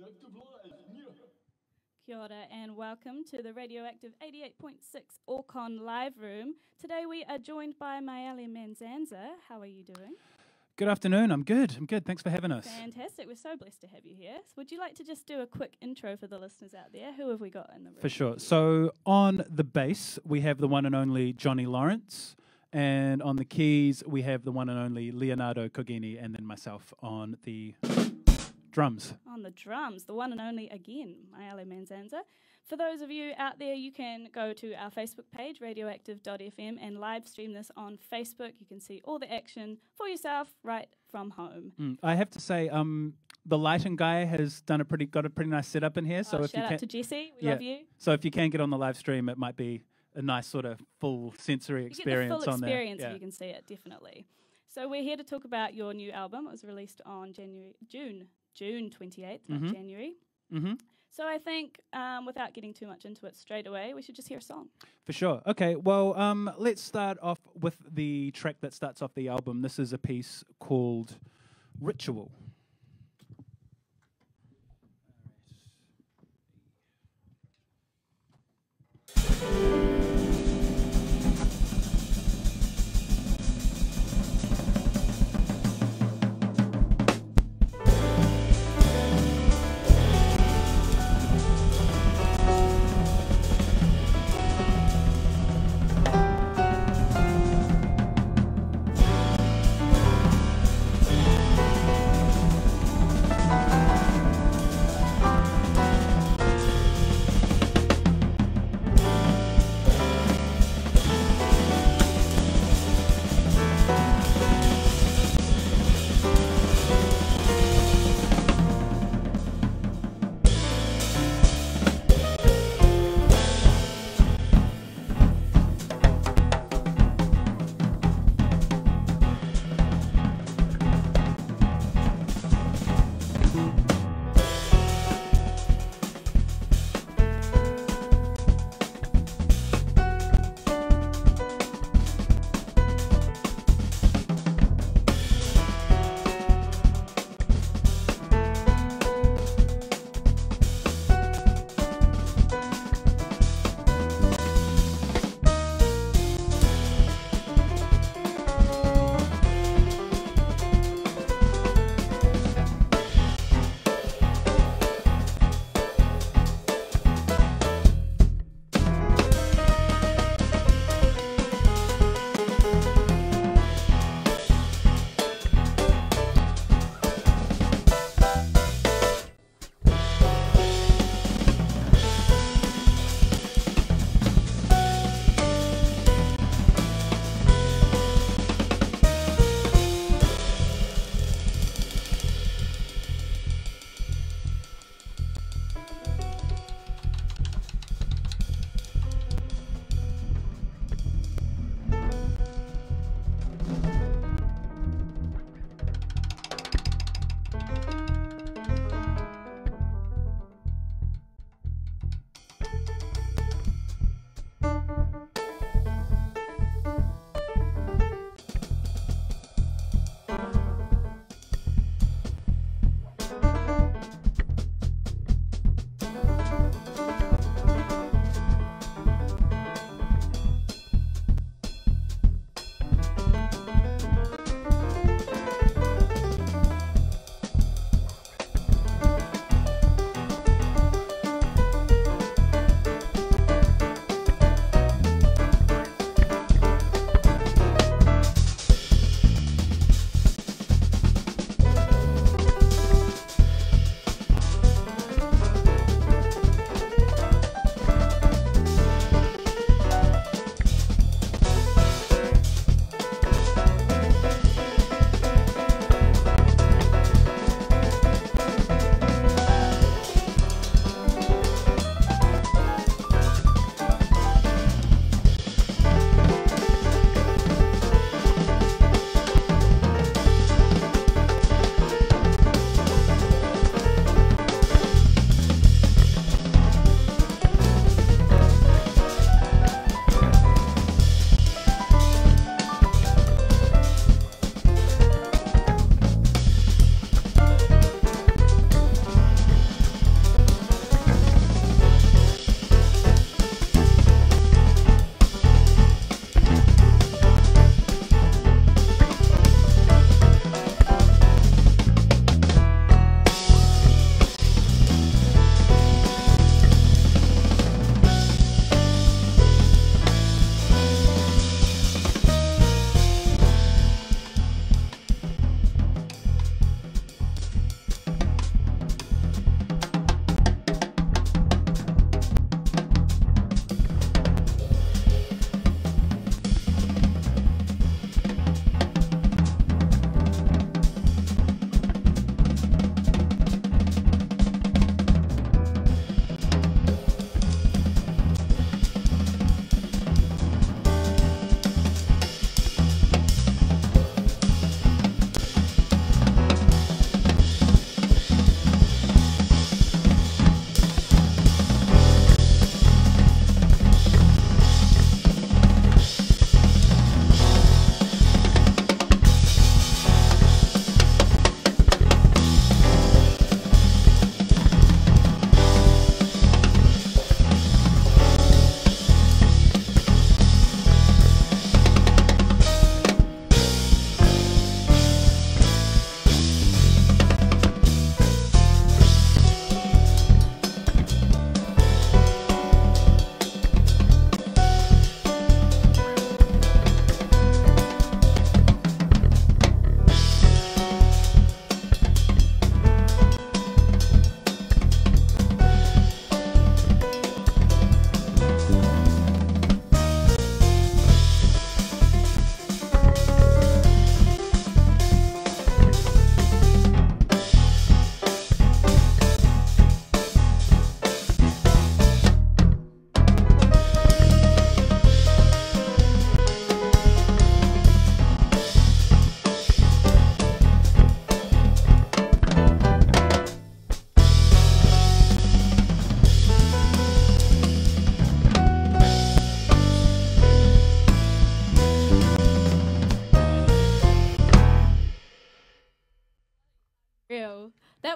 Radioactive Live. Yeah. Kia ora and welcome to the Radioactive 88.6 Orcon live room. Today we are joined by Myele Manzanza. How are you doing? Good afternoon. I'm good. I'm good. Thanks for having us. Fantastic. We're so blessed to have you here. So would you like to just do a quick intro for the listeners out there? Who have we got in the room? For sure. So on the bass, we have the one and only Johnny Lawrence. And on the keys, we have the one and only Leonardo Cogini, and then myself on the drums. On the drums, the one and only again, Myele Manzanza. For those of you out there, you can go to our Facebook page, radioactive.fm, and live stream this on Facebook. You can see all the action for yourself right from home. Mm. I have to say, um, the lighting guy has done a pretty got a pretty nice setup in here. So Oh, if you shout out can, to Jesse. We yeah. love you. so if you can get on the live stream, it might be a nice sort of full sensory You get the experience full on experience there. if you can see it, definitely. So we're here to talk about your new album. It was released on January, June, June 28th, not Mhm. January. hmm So I think, um, without getting too much into it straight away, we should just hear a song. For sure. Okay, well, um, let's start off with the track that starts off the album. This is a piece called. Ritual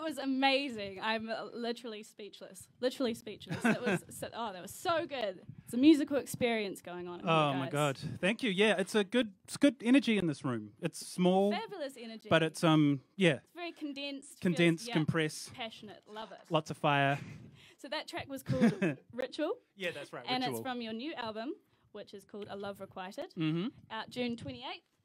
was amazing. I'm uh, literally speechless. Literally speechless. That was so, oh, that was so good. It's a musical experience going on. Oh my god, thank you. Yeah, it's a good, it's good energy in this room. It's small, Fabulous energy. but it's um, yeah, It's very condensed. feels- condensed, yeah, compress, passionate. Love it. lots of fire. So that track was called Ritual, Yeah, that's right. and ritual. it's from your new album, which is called A Love Requited, Mm-hmm. out June 28th.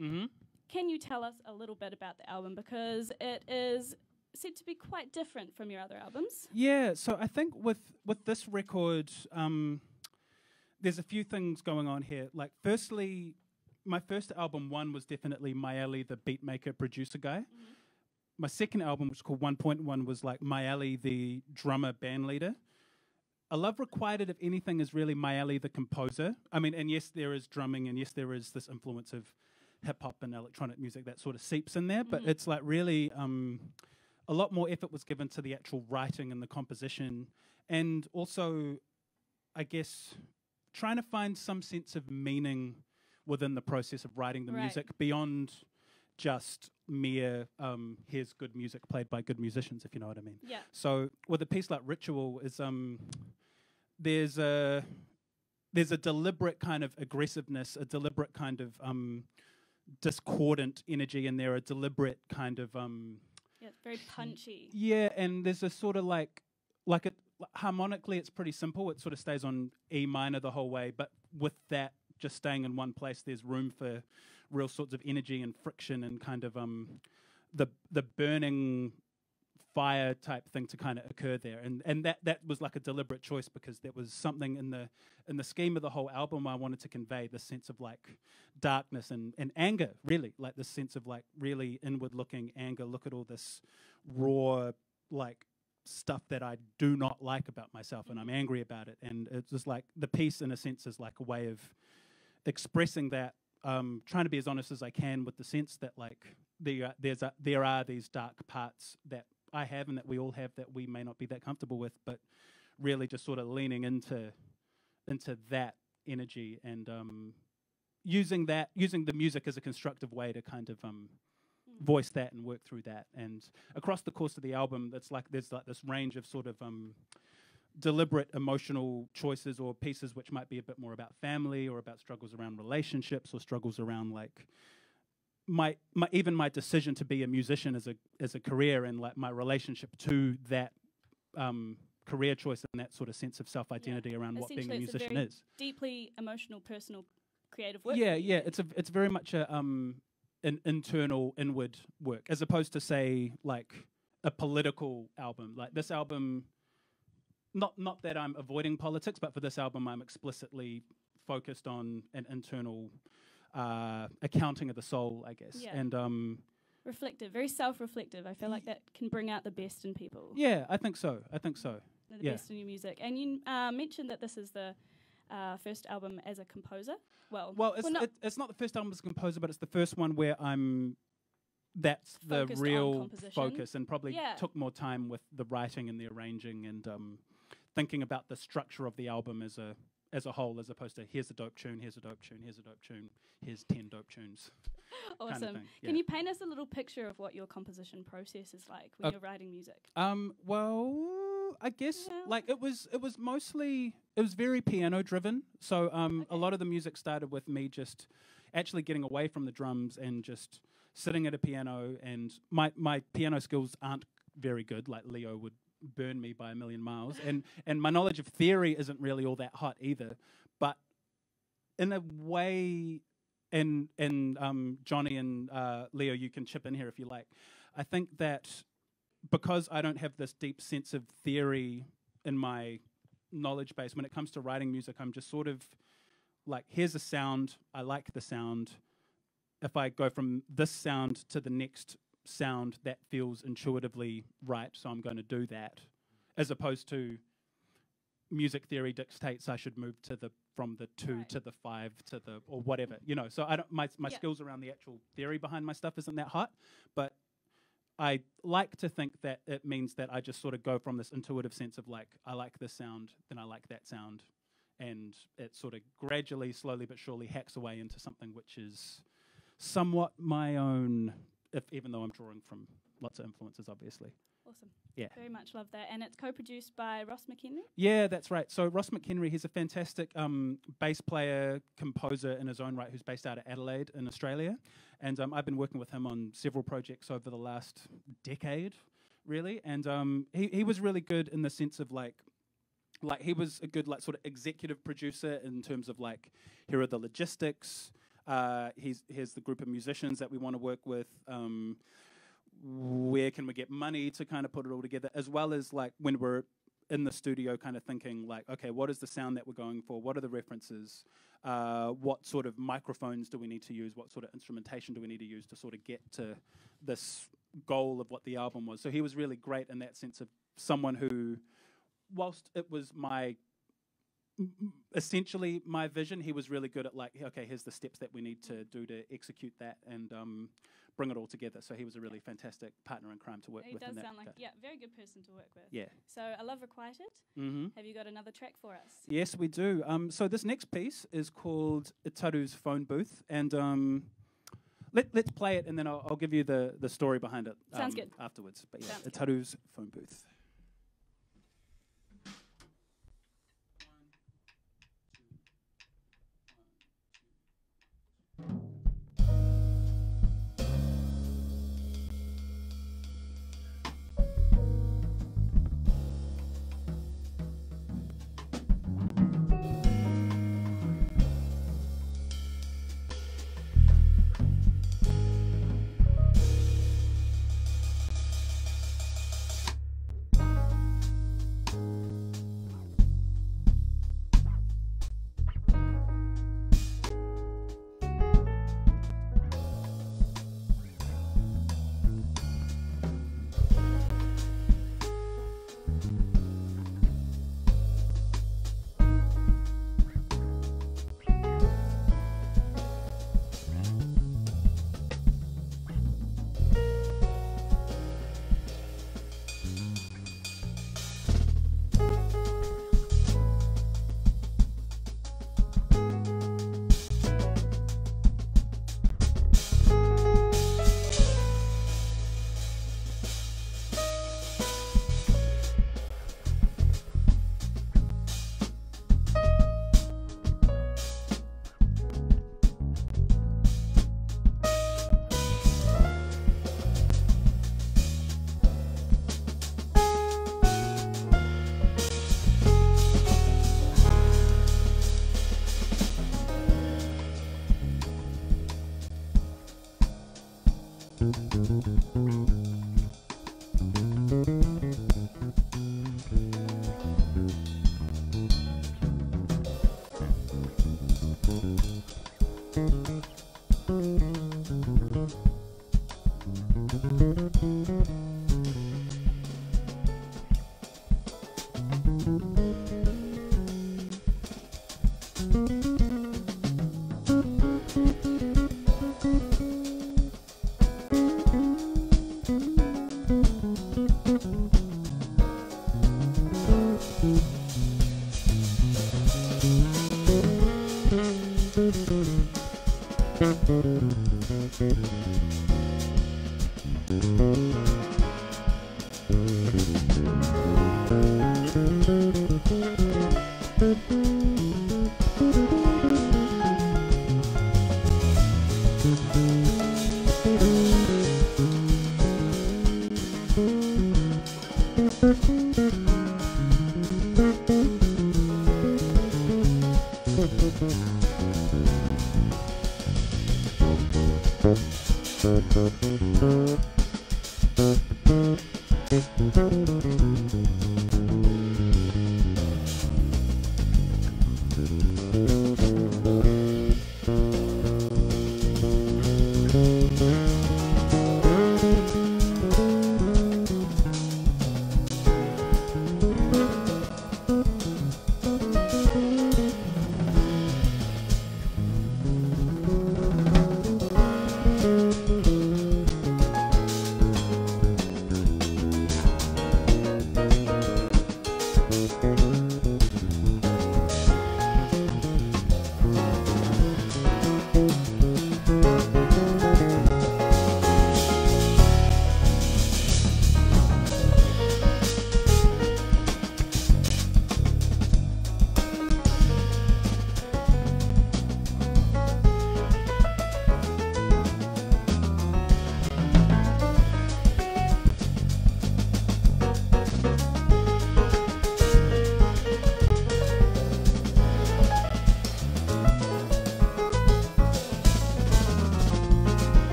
Mm-hmm. Can you tell us a little bit about the album because it is said to be quite different from your other albums? Yeah, so I think with with this record, um, there's a few things going on here. Like, firstly, my first album one was definitely Myele, the beat maker producer guy. My second album, which is called One Point One, was like Myele, the drummer band leader. A Love Requited, if anything, is really Myele, the composer. I mean, and yes, there is drumming, and yes, there is this influence of hip hop and electronic music that sort of seeps in there, but Mhm. it's like really um, a lot more effort was given to the actual writing and the composition, and also, I guess, trying to find some sense of meaning within the process of writing the Right. music beyond just mere um, here's good music played by good musicians, if you know what I mean. Yeah. So with a piece like Ritual, is um, there's a there's a deliberate kind of aggressiveness, a deliberate kind of um, discordant energy in there, a deliberate kind of um, Very punchy. yeah, and there's a sort of like like it harmonically, it's pretty simple. It sort of stays on E minor the whole way, but with that just staying in one place, there's room for real sorts of energy and friction and kind of um the the burning fire type thing to kind of occur there. And and that that was like a deliberate choice because there was something in the in the scheme of the whole album I wanted to convey this sense of like darkness and, and anger really. Like this sense of like really inward looking anger. Look at all this raw like stuff that I do not like about myself and I'm angry about it. And it's just like the piece in a sense is like a way of expressing that um, trying to be as honest as I can with the sense that like there there's a, there are these dark parts that I have and that we all have that we may not be that comfortable with, but really just sort of leaning into into that energy and um, using that using the music as a constructive way to kind of um, voice that and work through that. And across the course of the album, it's like there's like this range of sort of um, deliberate emotional choices or pieces which might be a bit more about family or about struggles around relationships or struggles around like my, my even my decision to be a musician as a as a career and like my relationship to that um, career choice and that sort of sense of self identity around what being a a musician very is. Deeply emotional, personal, creative work. Yeah, yeah, it's a it's very much a um an internal inward work as opposed to say like a political album. Like this album not not that I'm avoiding politics, but for this album I'm explicitly focused on an internal uh, accounting of the soul, I guess. Yeah. And um Reflective, very self-reflective. I feel like that can bring out the best in people. yeah, I think so. I think so. the yeah. best in your music. And you uh, mentioned that this is the uh, first album as a composer. Well, Well, it's not it, it's not the first album as a composer, but it's the first one where I'm. That's the real focus, and probably Yeah. took more time with the writing and the arranging and um, thinking about the structure of the album as a as a whole, as opposed to here's a dope tune, here's a dope tune, here's a dope tune, here's ten dope tunes. awesome. kind of thing. Can you paint us a little picture of what your composition process is like when Uh, you're writing music? Um, well, I guess Yeah. like it was it was mostly it was very piano driven. So um, a lot of the music started with me just actually getting away from the drums and just sitting at a piano. And my my piano skills aren't very good. Like Leo would burn me by a million miles. and and my knowledge of theory isn't really all that hot either. But in a way, and and um, Johnny and uh, Leo, you can chip in here if you like. I think that because I don't have this deep sense of theory in my knowledge base when it comes to writing music, I'm just sort of like, here's a sound, I like the sound. If I go from this sound to the next sound, that feels intuitively right, so I'm going to do that, as opposed to music theory dictates I should move to the from the two Right. to the five to the or whatever, you know. So I don't my my Yeah. skills around the actual theory behind my stuff isn't that hot, but I like to think that it means that I just sort of go from this intuitive sense of like, I like this sound, then I like that sound. And it sort of gradually, slowly but surely hacks away into something which is somewhat my own, if, even though I'm drawing from lots of influences, obviously. Awesome. Yeah. Very much love that. And it's co produced by Ross McHenry. Yeah, that's right. So Ross McHenry, he's a fantastic um, bass player, composer in his own right, who's based out of Adelaide in Australia, and um, I've been working with him on several projects over the last decade, really. And um, he he was really good in the sense of like. Like he was a good like sort of executive producer in terms of like here are the logistics. Uh, he's here's the group of musicians that we want to work with. Um, where can we get money to kind of put it all together, as well as like when we're in the studio, kind of thinking like, okay, what is the sound that we're going for? What are the references? Uh, what sort of microphones do we need to use? What sort of instrumentation do we need to use to sort of get to this goal of what the album was? So he was really great in that sense of someone who, whilst it was my essentially my vision, he was really good at like, okay, here's the steps that we need to do to execute that and um, bring it all together. So he was a really fantastic partner in crime to work He with. he does sound like, yeah, very good person to work with. yeah. So A Love Requited. Mm-hmm. Have you got another track for us? Yes, we do. Um, so this next piece is called Itaru's Phone Booth, and um, let, let's play it, and then I'll, I'll give you the, the story behind it. Sounds um, good. Afterwards, but yeah, Sounds good. Itaru's Phone Booth.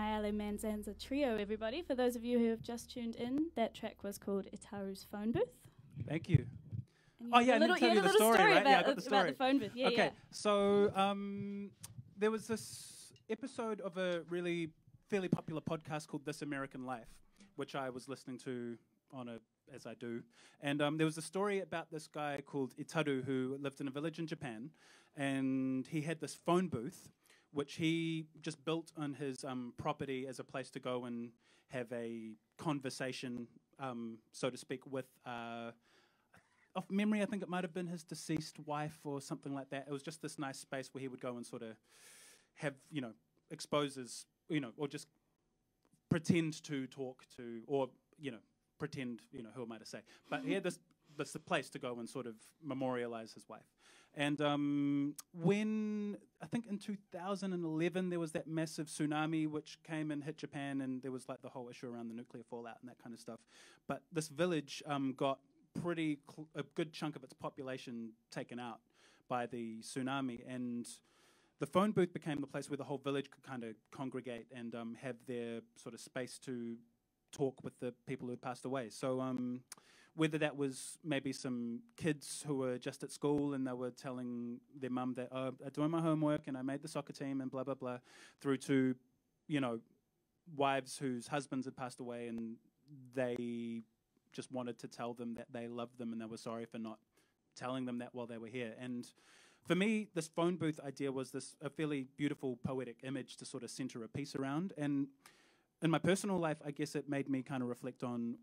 Myele Manzanza Trio, everybody. For those of you who have just tuned in, that track was called Itaru's Phone Booth. Thank you. You Oh, yeah, a I didn't little, tell you you the story, story right? Yeah, I about, got the about the story. phone booth. Yeah, okay, yeah. so um, there was this episode of a really fairly popular podcast called This American Life, which I was listening to on a as I do, and um, there was a story about this guy called Itaru who lived in a village in Japan, and he had this phone booth, which he just built on his um, property as a place to go and have a conversation, um, so to speak, with. Uh, off memory, I think it might have been his deceased wife or something like that. It was just this nice space where he would go and sort of have, you know, exposes, you know, or just pretend to talk to, or, you know, pretend, you know, who am I to say? But he had this, this place to go and sort of memorialize his wife. And um, when, I think in 2011, there was that massive tsunami which came and hit Japan, and there was like the whole issue around the nuclear fallout and that kind of stuff. But this village um, got pretty a good chunk of its population taken out by the tsunami, and the phone booth became the place where the whole village could kind of congregate and um, have their sort of space to talk with the people who had passed away. So. Whether that was maybe some kids who were just at school and they were telling their mum that oh, I'm doing my homework and I made the soccer team and blah blah blah, through to you know wives whose husbands had passed away and they just wanted to tell them that they loved them and they were sorry for not telling them that while they were here. And for me, this phone booth idea was this a fairly beautiful poetic image to sort of center a piece around. And in my personal life, I guess it made me kind of reflect on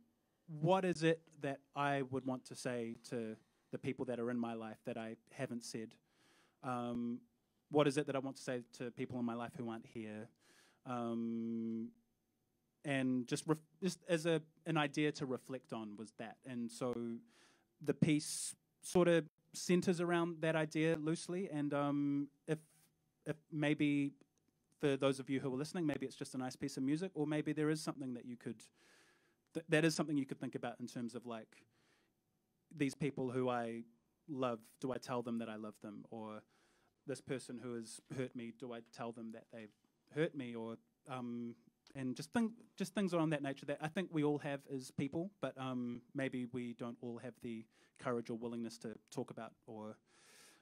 what is it that I would want to say to the people that are in my life that I haven't said? Um, what is it that I want to say to people in my life who aren't here? Um, and just just as a an idea to reflect on was that, and so the piece sort of centers around that idea loosely. And um, if if maybe for those of you who are listening, maybe it's just a nice piece of music, or maybe there is something that you could th- that is something you could think about in terms of like these people who I love. Do I tell them that I love them, or this person who has hurt me? Do I tell them that they've hurt me, or um, and just think, just things on that nature that I think we all have as people, but um, maybe we don't all have the courage or willingness to talk about or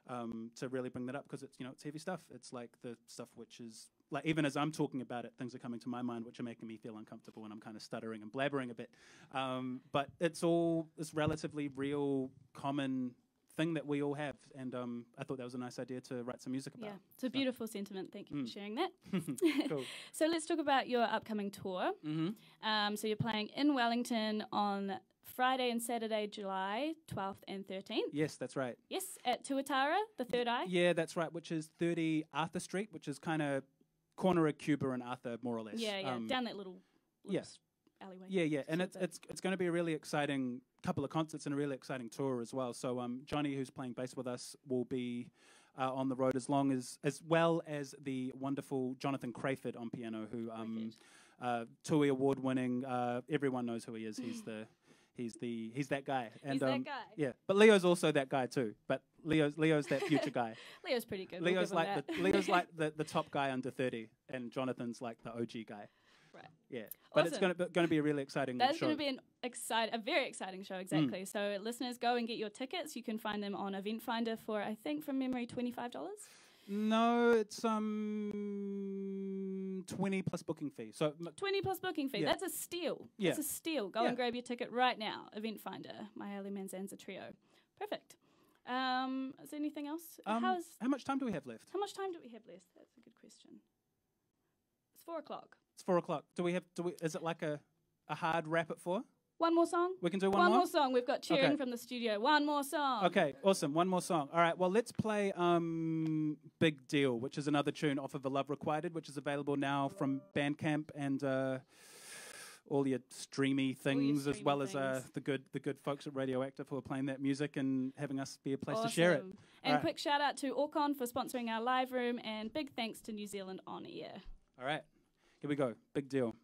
um, to really bring that up because it's you know it's heavy stuff. It's like the stuff which is like even as I'm talking about it, things are coming to my mind which are making me feel uncomfortable and I'm kind of stuttering and blabbering a bit. Um, but it's all this relatively real, common thing that we all have, and um, I thought that was a nice idea to write some music about. Yeah, it's a beautiful sentiment. Thank you Mm. for sharing that. cool. So let's talk about your upcoming tour. Mm-hmm. Um, so you're playing in Wellington on Friday and Saturday, July 12th and 13th. Yes, that's right. Yes, at Tuatara, the Third Eye. Yeah, that's right. Which is 30 Arthur Street, which is kind of corner of Cuba and Arthur, more or less. Yeah, yeah, Um, down that little, little yeah. alleyway. Yeah, yeah, and it's it's it's going to be a really exciting couple of concerts and a really exciting tour as well. So um, Johnny, who's playing bass with us, will be uh, on the road as long as as well as the wonderful Jonathan Crayford on piano, who um, uh, TUI award winning. Uh, everyone knows who he is. He's the he's the he's that guy. And He's that um, guy. yeah, but Leo's also that guy too. But Leo's Leo's that future guy. Leo's pretty good. we'll Leo's like that. the Leo's like the, the top guy under thirty, and Jonathan's like the OG guy. Right. Yeah, but it's going to going to be a really exciting That's show. going to be an excite, a very exciting show, exactly. So listeners, go and get your tickets. You can find them on Eventfinda for, I think, from memory, twenty five dollars. No, it's um twenty plus booking fee. So Twenty plus booking fee. Yeah. That's a steal. Yeah. That's a steal. Go Yeah. and grab your ticket right now. Event Finder, Myele Manzanza Trio. Perfect. Um, is there anything else? um, How's how much time do we have left? how much time do we have left? That's a good question. It's four o'clock. It's four o'clock. Do we have? Do we? Is it like a a hard wrap at four? One more song. We can do one, One, more. more? song. We've got cheering Okay. from the studio. One more song. Okay, awesome. One more song. All right. Well, let's play um, "Big Deal," which is another tune off of The Love Requited," which is available now from Bandcamp and uh, all your streamy things, as streamy well as uh, the good the good folks at Radioactive who are playing that music and having us be a place to share it. And Alright. quick shout out to Orcon for sponsoring our live room, and big thanks to New Zealand On Air. All right. Here we go. Big deal.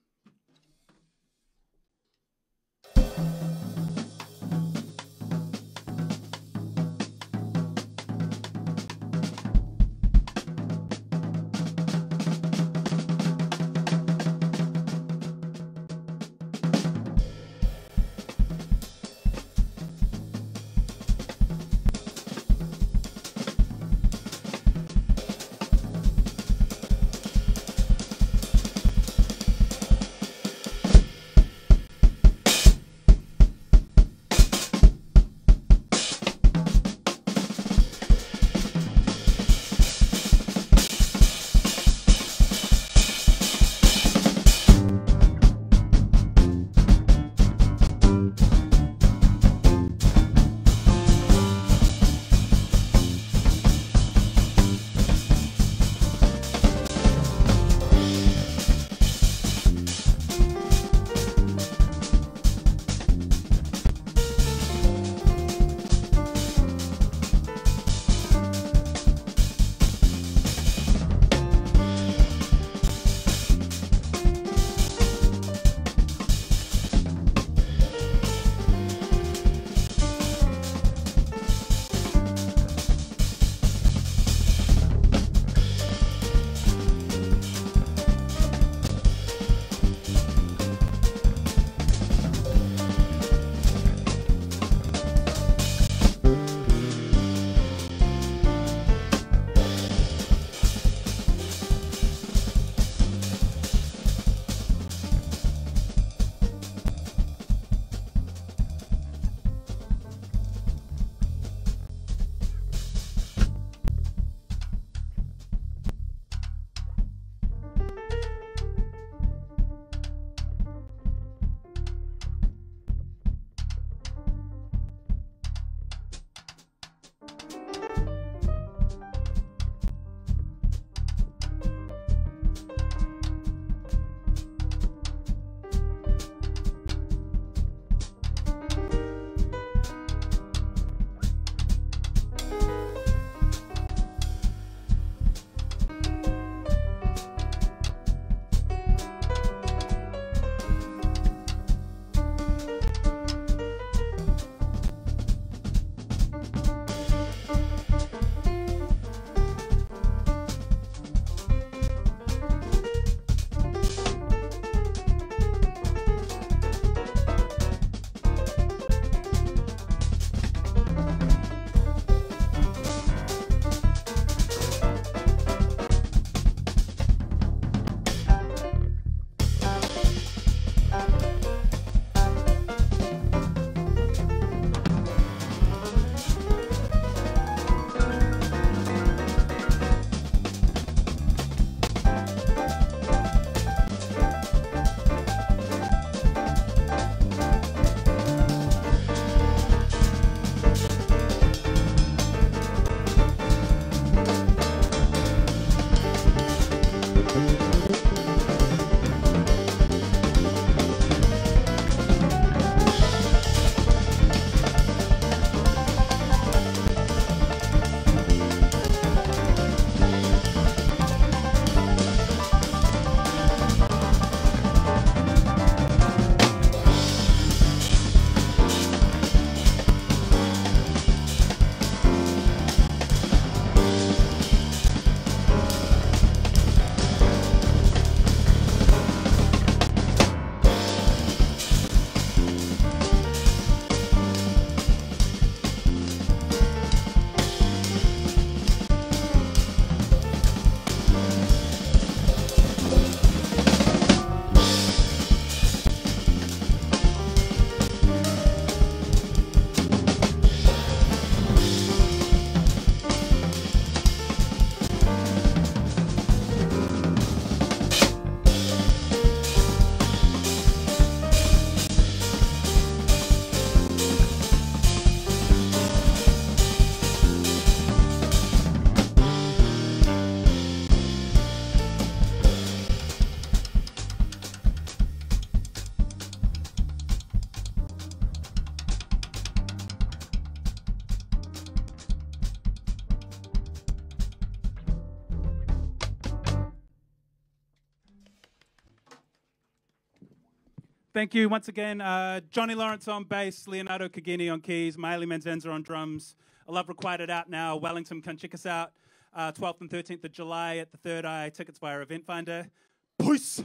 Thank you once again. Uh, Johnny Lawrence on bass, Leonardo Cagini on keys, Myele Manzanza on drums. A Love Requited out now. Wellington, come check us out. Uh, 12th and 13th of July at the Third Eye. Tickets via Eventfinda. Peace.